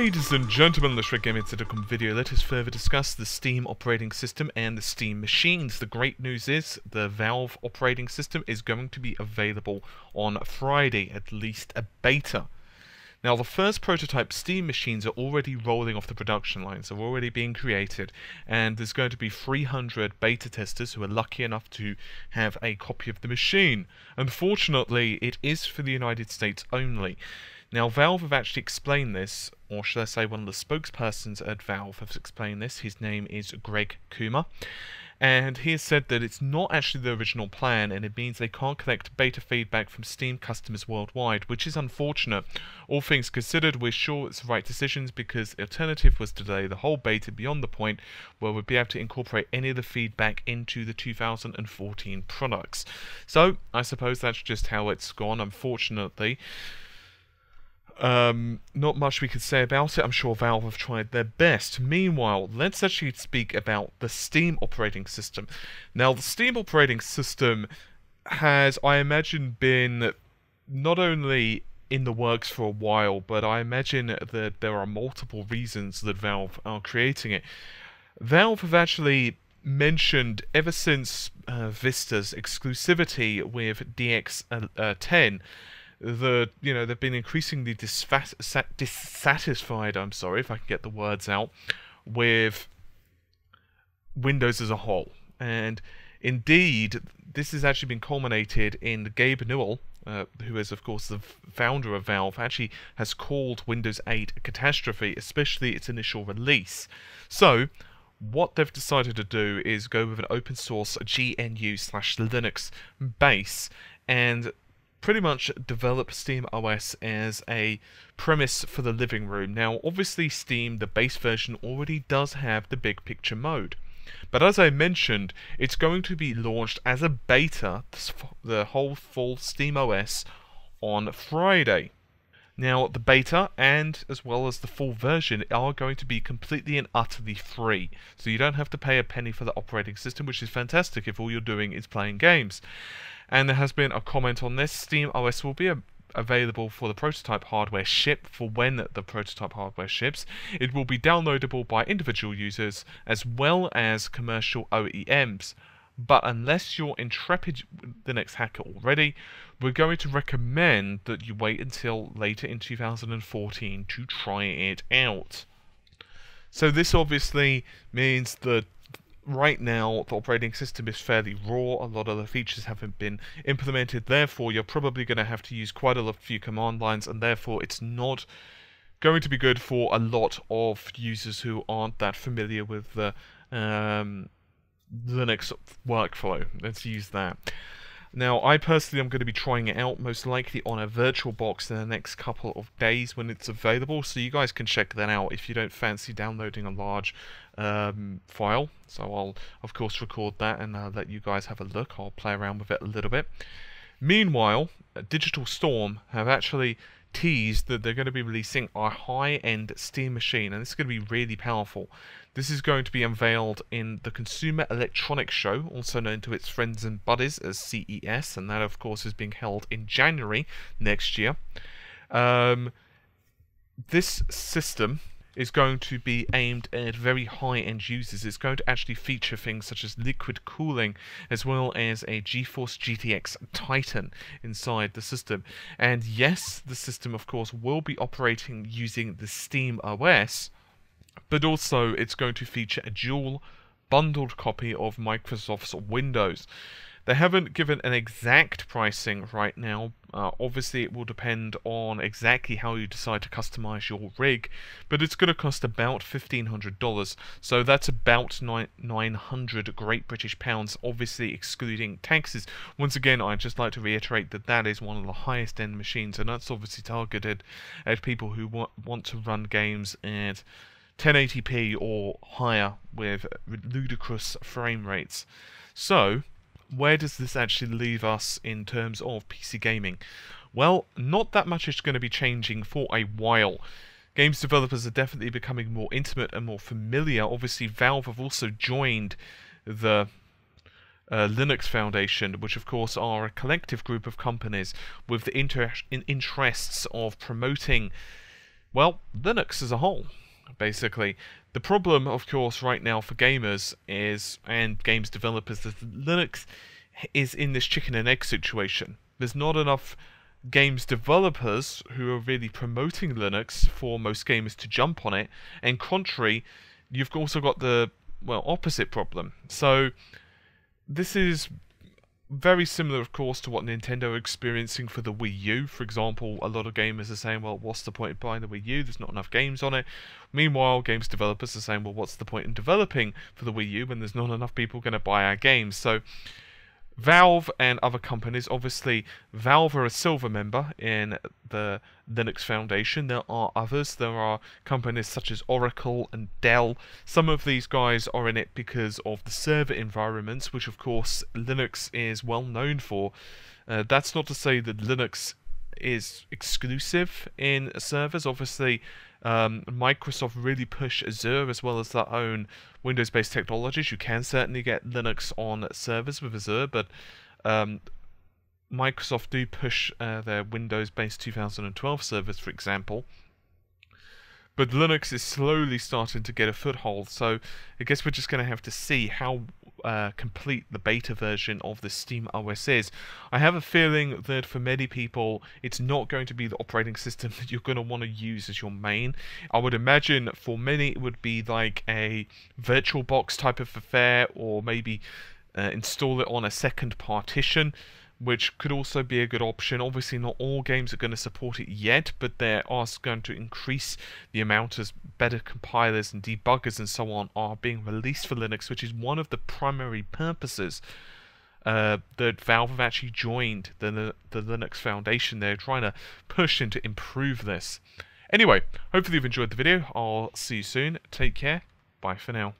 Ladies and gentlemen, let's Red Gaming Intercom video. Let us further discuss the Steam operating system and the Steam machines. The great news is the Valve operating system is going to be available on Friday, at least a beta. Now, the first prototype Steam machines are already rolling off the production lines, they're already being created, and there's going to be 300 beta testers who are lucky enough to have a copy of the machine. Unfortunately, it is for the United States only. Now, Valve have actually explained this, or should I say, one of the spokespersons at Valve has explained this. His name is Greg Coomer and he has said that it's not actually the original plan and it means they can't collect beta feedback from Steam customers worldwide, which is unfortunate. All things considered, we're sure it's the right decisions because the alternative was to delay the whole beta beyond the point where we'd be able to incorporate any of the feedback into the 2014 products. So, I suppose that's just how it's gone, unfortunately. Um, not much we could say about it. I'm sure Valve have tried their best. Meanwhile, let's actually speak about the Steam operating system. Now, the Steam operating system has, I imagine, been not only in the works for a while, but I imagine that there are multiple reasons that Valve are creating it. Valve have actually mentioned ever since uh, Vista's exclusivity with DX10 uh, the you know they've been increasingly dissatisfied. I'm sorry if I can get the words out with Windows as a whole, and indeed this has actually been culminated in Gabe Newell. Uh, who is, of course, the founder of Valve, actually has called Windows 8 a catastrophe, especially its initial release. So, what they've decided to do is go with an open source GNU slash Linux base and pretty much develop Steam OS as a premise for the living room. Now, obviously, Steam, the base version, already does have the big picture mode. But as I mentioned, it's going to be launched as a beta, the whole full Steam OS, on Friday. Now, the beta and as well as the full version are going to be completely and utterly free. So you don't have to pay a penny for the operating system, which is fantastic if all you're doing is playing games and there has been a comment on this. Steam OS will be available for the prototype hardware ship for when the prototype hardware ships. It will be downloadable by individual users as well as commercial OEMs. But unless you're intrepid Linux hacker already, we're going to recommend that you wait until later in 2014 to try it out. So this obviously means that right now the operating system is fairly raw, a lot of the features haven't been implemented, therefore you're probably going to have to use quite a few command lines and therefore it's not going to be good for a lot of users who aren't that familiar with the um, Linux workflow. Let's use that. Now, I personally am going to be trying it out most likely on a VirtualBox in the next couple of days when it's available, so you guys can check that out if you don't fancy downloading a large um, file. So I'll, of course, record that and uh, let you guys have a look. I'll play around with it a little bit. Meanwhile, Digital Storm have actually teased that they're going to be releasing a high-end Steam machine, and this is going to be really powerful. This is going to be unveiled in the Consumer Electronics Show, also known to its friends and buddies as CES, and that, of course, is being held in January next year. Um, this system is going to be aimed at very high-end users. It's going to actually feature things such as liquid cooling as well as a GeForce GTX Titan inside the system. And yes, the system of course will be operating using the Steam OS, but also it's going to feature a dual bundled copy of Microsoft's Windows. They haven't given an exact pricing right now. Uh, obviously, it will depend on exactly how you decide to customize your rig, but it's going to cost about $1,500. So that's about 900 Great British Pounds, obviously excluding taxes. Once again, I'd just like to reiterate that that is one of the highest end machines, and that's obviously targeted at people who wa want to run games at 1080p or higher with ludicrous frame rates. So, where does this actually leave us in terms of PC gaming? Well, not that much is going to be changing for a while. Games developers are definitely becoming more intimate and more familiar. Obviously, Valve have also joined the uh, Linux Foundation, which of course are a collective group of companies with the inter- in interests of promoting Well, Linux as a whole, basically. The problem, of course, right now for gamers is, and games developers, is that Linux is in this chicken and egg situation. There's not enough games developers who are really promoting Linux for most gamers to jump on it, and contrary, you've also got the well opposite problem. So this is very similar, of course, to what Nintendo are experiencing for the Wii U. For example, a lot of gamers are saying, well, what's the point in buying the Wii U? There's not enough games on it. Meanwhile, games developers are saying, well, what's the point in developing for the Wii U when there's not enough people going to buy our games? So Valve and other companies, obviously, Valve are a silver member in the Linux Foundation. There are others. There are companies such as Oracle and Dell. Some of these guys are in it because of the server environments, which, of course, Linux is well known for. Uh, that's not to say that Linux is exclusive in servers. Obviously, um, Microsoft really push Azure as well as their own Windows-based technologies. You can certainly get Linux on servers with Azure, but um, Microsoft do push uh, their Windows-based 2012 servers, for example. But Linux is slowly starting to get a foothold, so I guess we're just going to have to see how uh, complete the beta version of the Steam OS is. I have a feeling that for many people, it's not going to be the operating system that you're going to want to use as your main. I would imagine for many it would be like a VirtualBox type of affair, or maybe uh, install it on a second partition which could also be a good option. Obviously, not all games are going to support it yet, but they are going to increase the amount as better compilers and debuggers and so on are being released for Linux, which is one of the primary purposes uh, that Valve have actually joined the, the Linux Foundation. They're trying to push and to improve this. Anyway, hopefully you've enjoyed the video. I'll see you soon. Take care. Bye for now.